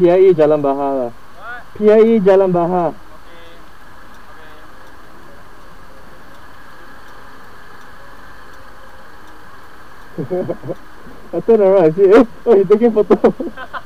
PIE Jalan Bahar lah. PIE Jalan Bahar. Okay. I turn around and see, eh, oh, he's taking photo.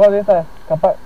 Go out this side.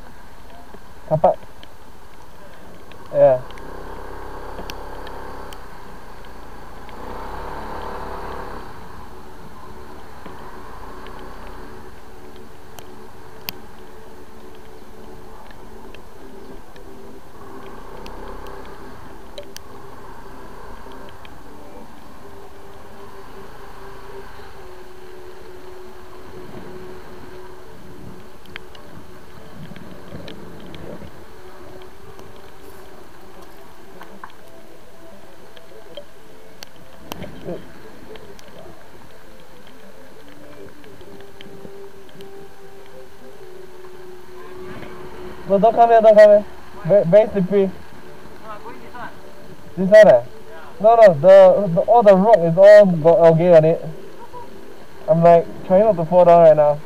No, don't come here, don't come here. Very, very slippery. This one eh? No, no, the, the all the rock is all got algae on it. I'm like trying not to fall down right now.